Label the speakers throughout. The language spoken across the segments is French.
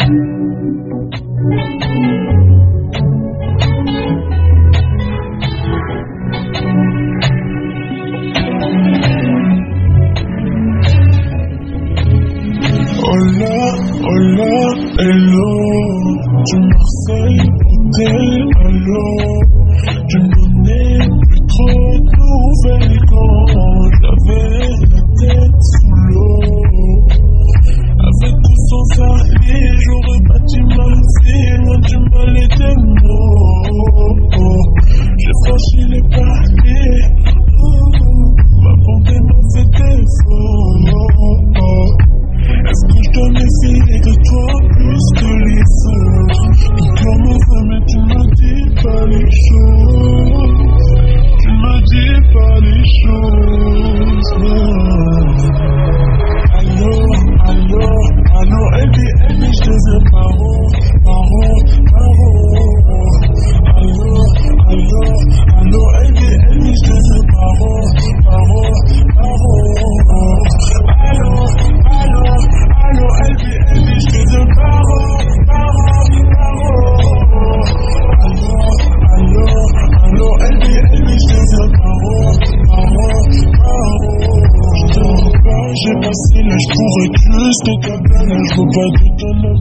Speaker 1: Hola, hola, hello, tu Marseille, tel, alors. mots. Je franchis les parquets. Ma pompe m'a fait défaut. Est-ce que je dois méfier de toi plus que les autres? Ton cœur me mais tu m'as dit pas les choses. Tu m'as dit pas les choses.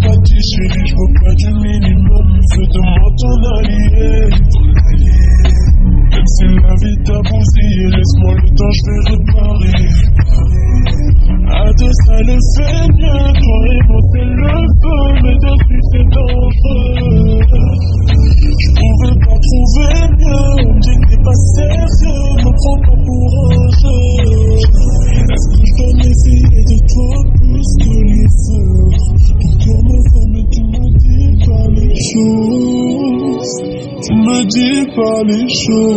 Speaker 1: Pas de ton chérie, je veux pas du minimum. Fais de moi ton allié. Même si la vie t'a bousillé, laisse-moi le temps, je vais réparer. À deux, ça le fait bien. Toi et moi, c'est le feu, mais de suite, c'est dangereux. Je pouvais pas trouver mieux. On dit que t'es pas sérieux. Me prends pas pour m'essayer de toi plus que